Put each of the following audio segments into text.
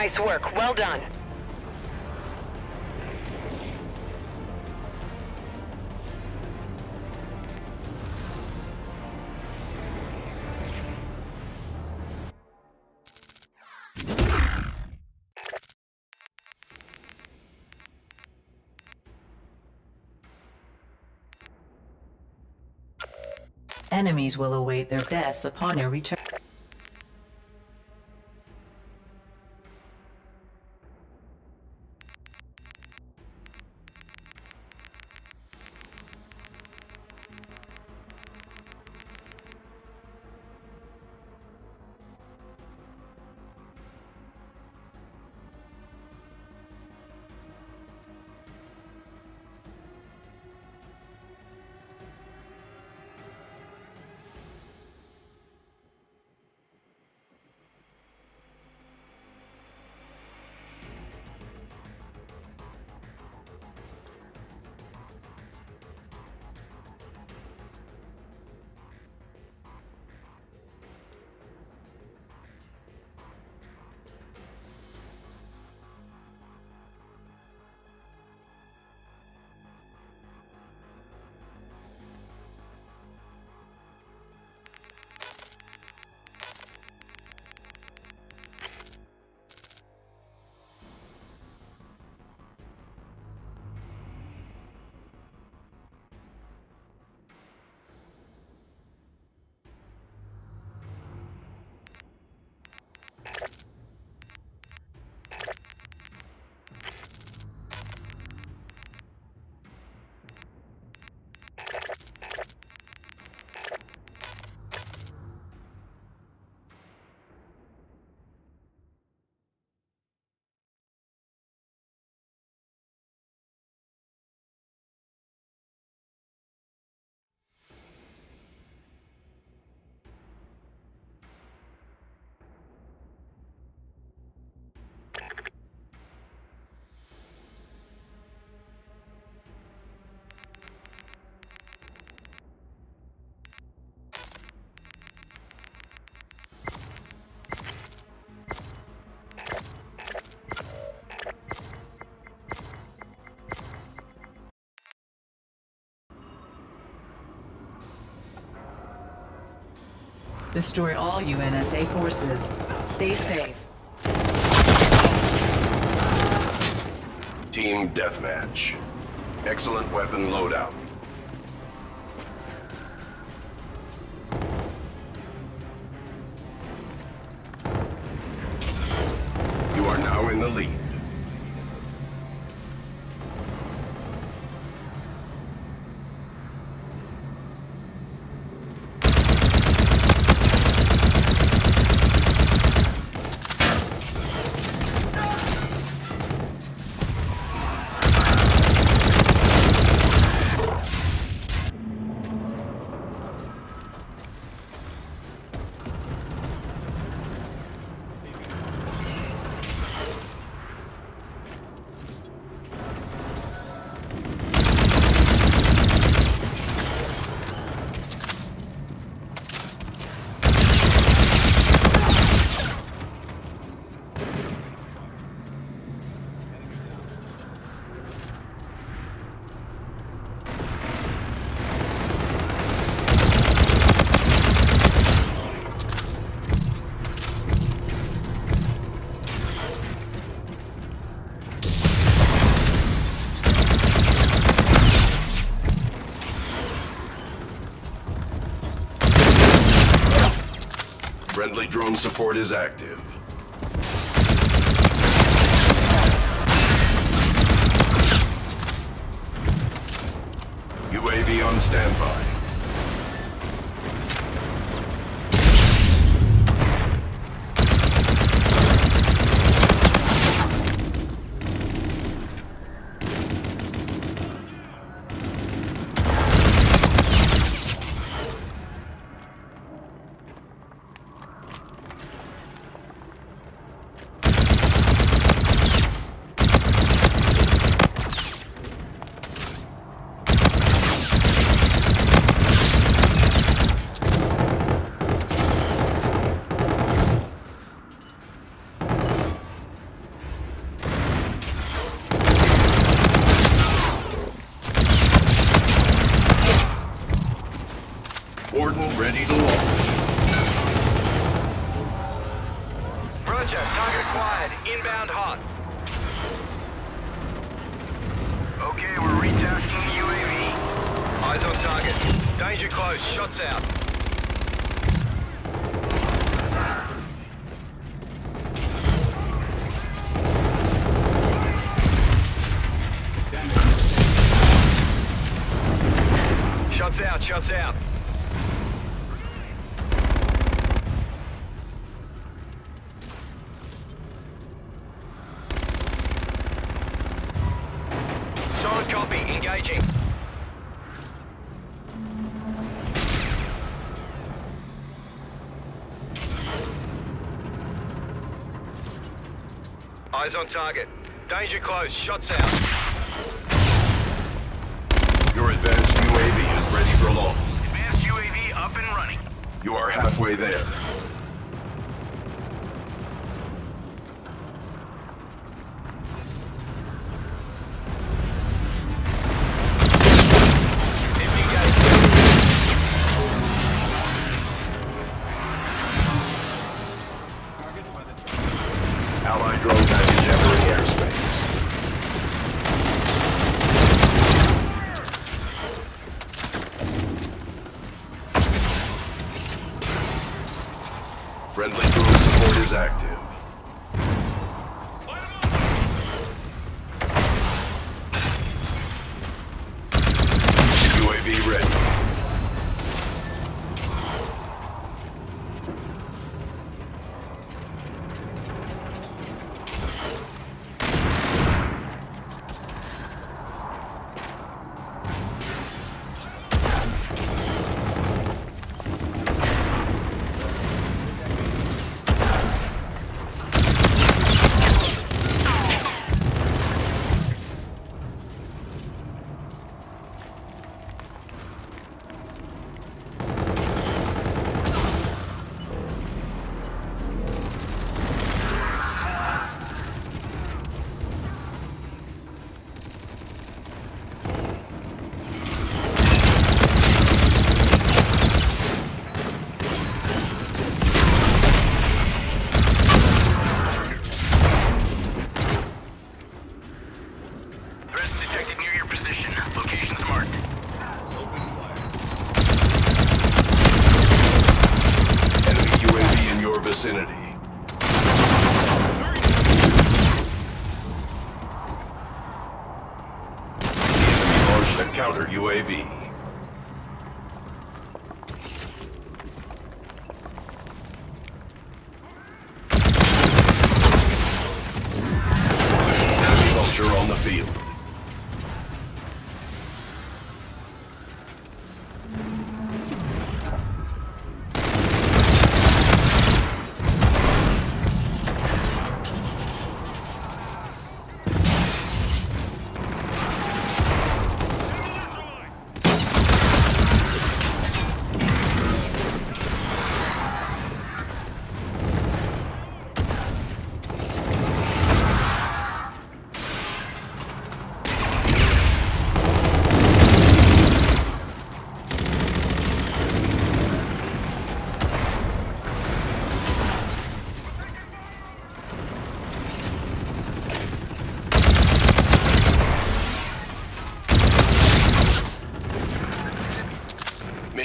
Nice work. Well done. Enemies will await their deaths upon your return. Destroy all UNSA forces. Stay safe. Team Deathmatch. Excellent weapon loadout. Friendly drone support is active. UAV on standby. Eyes on target. Danger close. Shots out. Shots out, shots out. Solid copy, engaging. Eyes on target. Danger close, shots out. Your advanced UAV is ready for launch. Advanced UAV up and running. You are halfway there.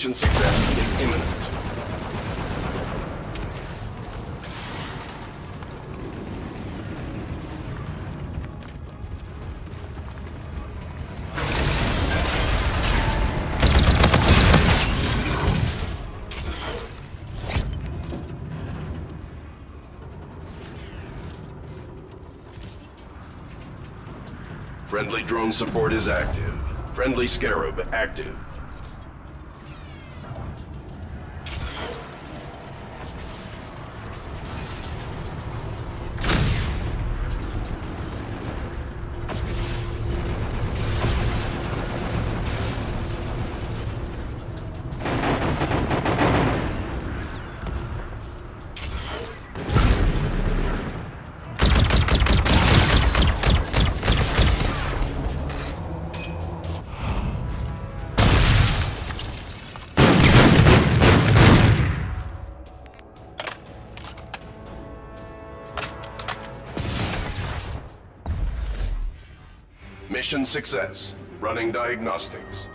Mission success is imminent. Friendly drone support is active. Friendly Scarab active. Mission success. Running diagnostics.